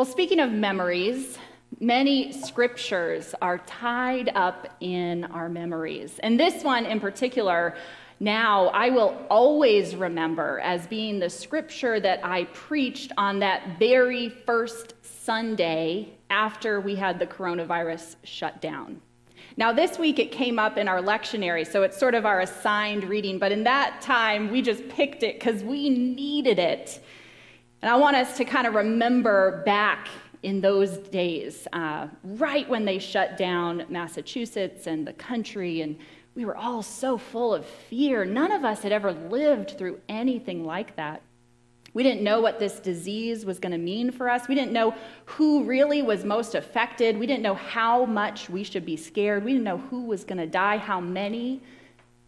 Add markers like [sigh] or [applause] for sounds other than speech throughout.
Well, speaking of memories, many scriptures are tied up in our memories. And this one in particular, now I will always remember as being the scripture that I preached on that very first Sunday after we had the coronavirus shut down. Now, this week it came up in our lectionary, so it's sort of our assigned reading, but in that time we just picked it because we needed it. And I want us to kind of remember back in those days, uh, right when they shut down Massachusetts and the country and we were all so full of fear. None of us had ever lived through anything like that. We didn't know what this disease was going to mean for us. We didn't know who really was most affected. We didn't know how much we should be scared. We didn't know who was going to die, how many,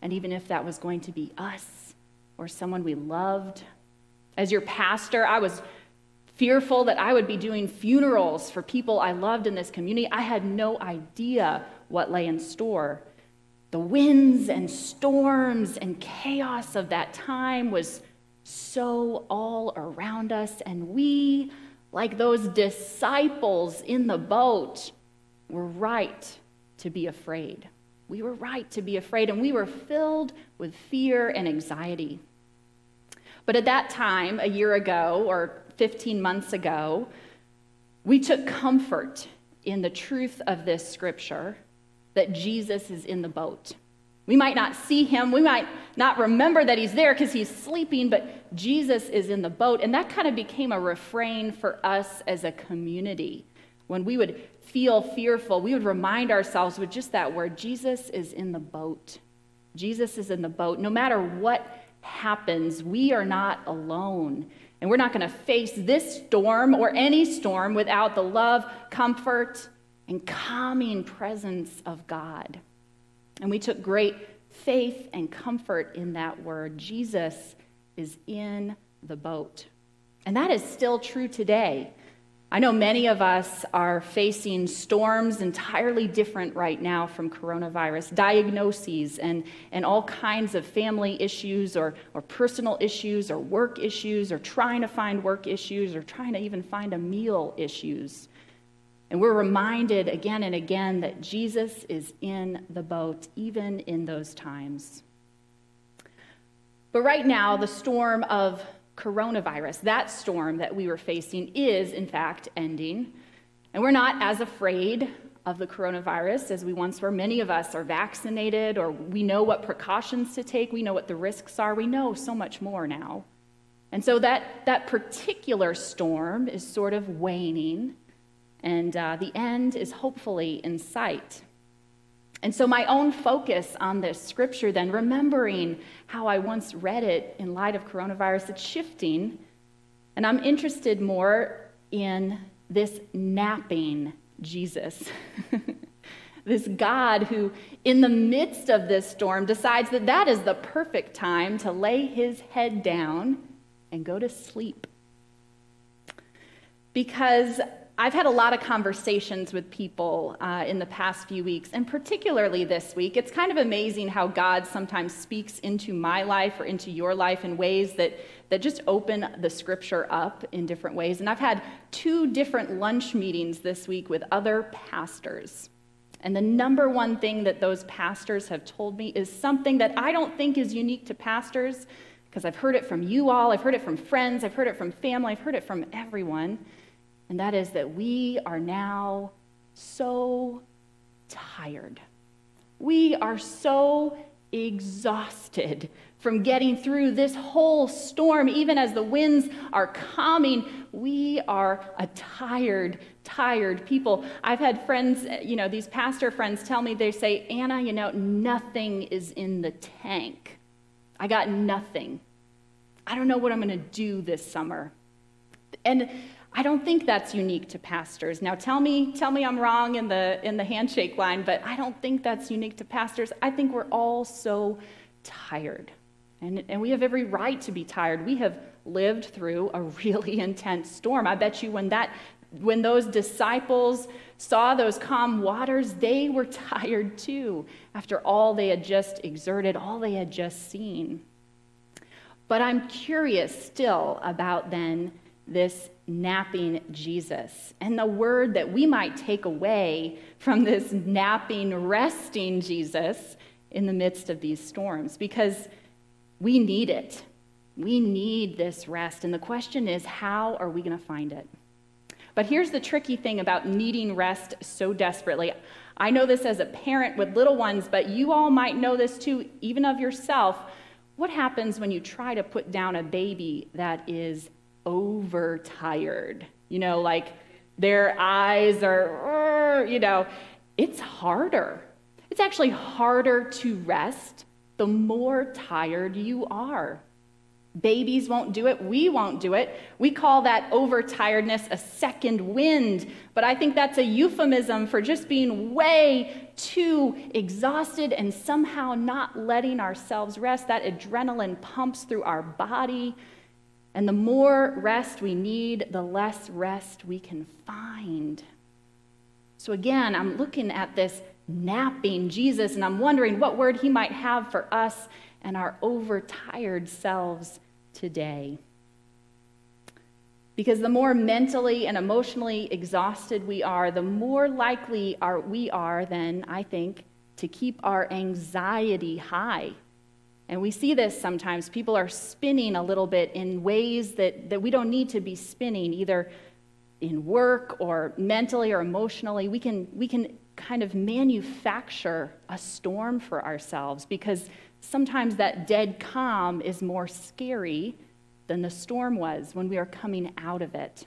and even if that was going to be us or someone we loved. As your pastor, I was fearful that I would be doing funerals for people I loved in this community. I had no idea what lay in store. The winds and storms and chaos of that time was so all around us, and we, like those disciples in the boat, were right to be afraid. We were right to be afraid, and we were filled with fear and anxiety. But at that time, a year ago or 15 months ago, we took comfort in the truth of this scripture that Jesus is in the boat. We might not see him. We might not remember that he's there because he's sleeping, but Jesus is in the boat. And that kind of became a refrain for us as a community. When we would feel fearful, we would remind ourselves with just that word Jesus is in the boat. Jesus is in the boat. No matter what happens, we are not alone. And we're not going to face this storm or any storm without the love, comfort, and calming presence of God. And we took great faith and comfort in that word. Jesus is in the boat. And that is still true today. I know many of us are facing storms entirely different right now from coronavirus, diagnoses, and, and all kinds of family issues or, or personal issues or work issues or trying to find work issues or trying to even find a meal issues. And we're reminded again and again that Jesus is in the boat, even in those times. But right now, the storm of coronavirus, that storm that we were facing, is in fact ending. And we're not as afraid of the coronavirus as we once were. Many of us are vaccinated, or we know what precautions to take, we know what the risks are, we know so much more now. And so that, that particular storm is sort of waning and uh, the end is hopefully in sight. And so, my own focus on this scripture, then, remembering how I once read it in light of coronavirus, it's shifting. And I'm interested more in this napping Jesus. [laughs] this God who, in the midst of this storm, decides that that is the perfect time to lay his head down and go to sleep. Because I've had a lot of conversations with people uh, in the past few weeks, and particularly this week. It's kind of amazing how God sometimes speaks into my life or into your life in ways that, that just open the scripture up in different ways. And I've had two different lunch meetings this week with other pastors. And the number one thing that those pastors have told me is something that I don't think is unique to pastors, because I've heard it from you all, I've heard it from friends, I've heard it from family, I've heard it from everyone and that is that we are now so tired. We are so exhausted from getting through this whole storm, even as the winds are calming. We are a tired, tired people. I've had friends, you know, these pastor friends tell me, they say, Anna, you know, nothing is in the tank. I got nothing. I don't know what I'm going to do this summer. And I don't think that's unique to pastors. Now tell me, tell me I'm wrong in the in the handshake line, but I don't think that's unique to pastors. I think we're all so tired. And, and we have every right to be tired. We have lived through a really [laughs] intense storm. I bet you when that when those disciples saw those calm waters, they were [laughs] tired too after all they had just exerted, all they had just seen. But I'm curious still about then this napping Jesus. And the word that we might take away from this napping, resting Jesus in the midst of these storms, because we need it. We need this rest. And the question is, how are we going to find it? But here's the tricky thing about needing rest so desperately. I know this as a parent with little ones, but you all might know this too, even of yourself. What happens when you try to put down a baby that is overtired? You know, like their eyes are, you know, it's harder. It's actually harder to rest the more tired you are. Babies won't do it. We won't do it. We call that overtiredness a second wind. But I think that's a euphemism for just being way too exhausted and somehow not letting ourselves rest. That adrenaline pumps through our body. And the more rest we need, the less rest we can find. So again, I'm looking at this napping Jesus and I'm wondering what word he might have for us and our overtired selves today. Because the more mentally and emotionally exhausted we are, the more likely are we are then, I think, to keep our anxiety high. And we see this sometimes. People are spinning a little bit in ways that, that we don't need to be spinning, either in work or mentally or emotionally. We can, we can kind of manufacture a storm for ourselves because sometimes that dead calm is more scary than the storm was when we are coming out of it.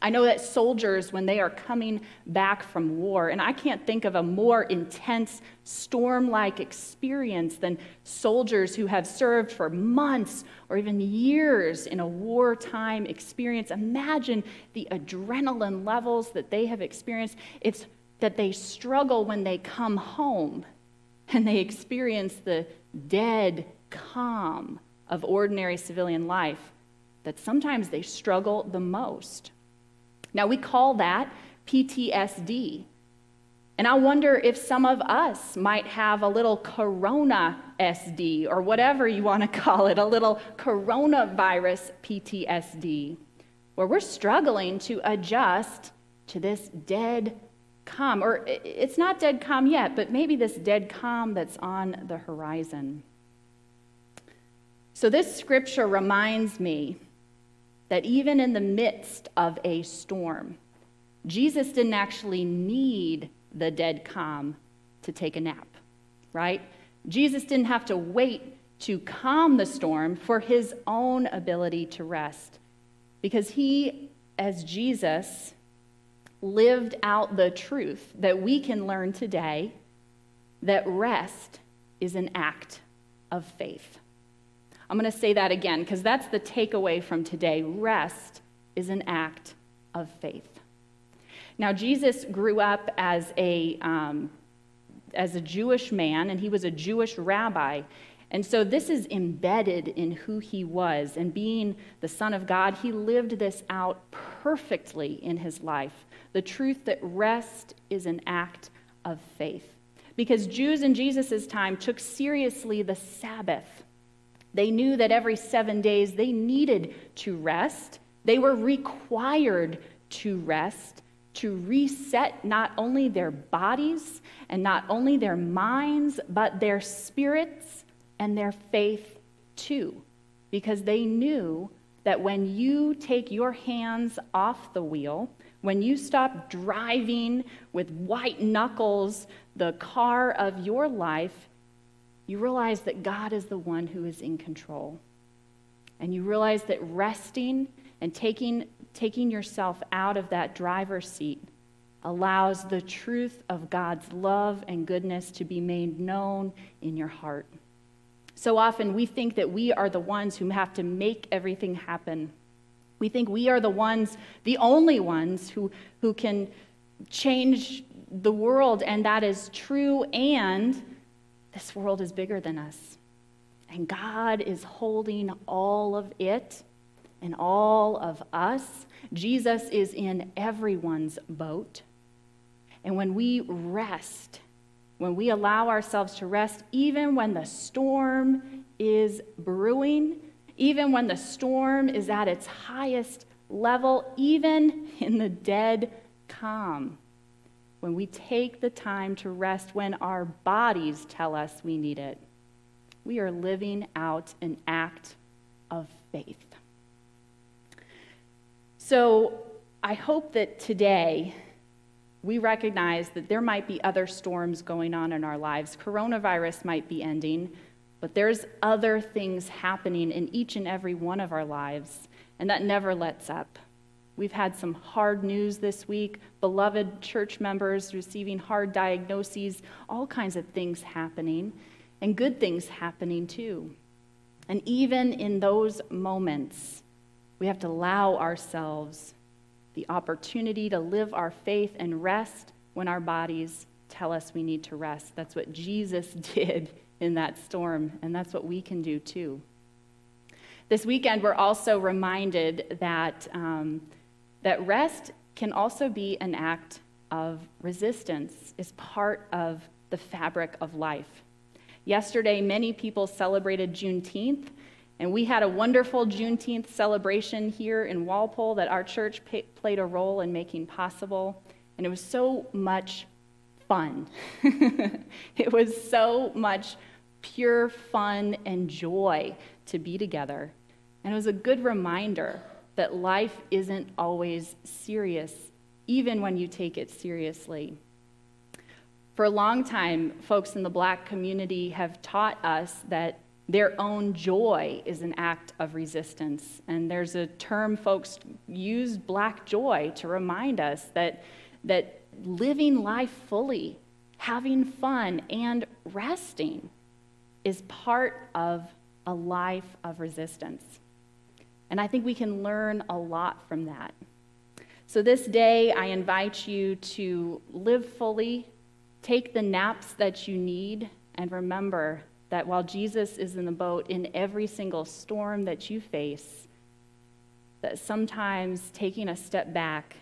I know that soldiers, when they are coming back from war, and I can't think of a more intense storm like experience than soldiers who have served for months or even years in a wartime experience. Imagine the adrenaline levels that they have experienced. It's that they struggle when they come home and they experience the dead calm of ordinary civilian life that sometimes they struggle the most. Now, we call that PTSD. And I wonder if some of us might have a little corona SD or whatever you want to [laughs] call it, a little coronavirus PTSD, where we're struggling to adjust to this dead calm, or it's not dead calm yet, but maybe this dead calm that's on the horizon. So, this scripture reminds me that even in the midst of a storm, Jesus didn't actually need the dead calm to take a nap, right? Jesus didn't have to wait to calm the storm for his own ability to rest because he, as Jesus, lived out the truth that we can learn today that rest is an act of faith. I'm going to say that again because that's the takeaway from today. Rest is an act of faith. Now, Jesus grew up as a, um, as a Jewish man, and he was a Jewish rabbi. And so this is embedded in who he was. And being the Son of God, he lived this out perfectly in his life the truth that rest is an act of faith. Because Jews in Jesus' time took seriously the Sabbath. They knew that every seven days they needed to rest. They were required to rest, to reset not only their bodies and not only their minds, but their spirits and their faith too. Because they knew that when you take your hands off the wheel, when you stop driving with white knuckles the car of your life, you realize that God is the one who is in control. And you realize that resting and taking, taking yourself out of that driver's seat allows the truth of God's love and goodness to be made known in your heart. So often we think that we are the ones who have to make everything happen. We think we are the ones, the only ones who, who can change the world, and that is true, and this world is bigger than us. And God is holding all of it and all of us. Jesus is in everyone's boat. And when we rest, when we allow ourselves to rest, even when the storm is brewing, even when the storm is at its highest level, even in the dead calm. When we take the time to rest when our bodies tell us we need it, we are living out an act of faith. So I hope that today we recognize that there might be other storms going on in our lives. Coronavirus might be ending, but there's other things happening in each and every one of our lives, and that never lets up. We've had some hard news this week, beloved church members receiving hard diagnoses, all kinds of things happening, and good things happening too. And even in those moments, we have to allow ourselves the opportunity to live our faith and rest when our bodies tell us we need to rest. That's what Jesus [laughs] did in that storm, and that's what we can do too. This weekend, we're also reminded that, um, that rest can also be an act of resistance, is part of the fabric of life. Yesterday, many people celebrated Juneteenth, and we had a wonderful Juneteenth celebration here in Walpole that our church pay, played a role in making possible. And it was so much fun. [laughs] it was so much pure fun and joy to be together. And it was a good reminder that life isn't always serious, even when you take it seriously. For a long time, folks in the black community have taught us that their own joy is an act of resistance. And there's a term folks use, black joy, to remind us that, that living life fully, having fun, and resting is part of a life of resistance. And I think we can learn a lot from that. So, this day, I invite you to live fully, take the naps that you need, and remember that while Jesus is in the boat in every single storm that you face, that sometimes taking a step back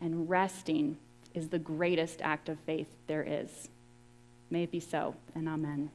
and resting is the greatest act of faith there is. May it be so, and amen.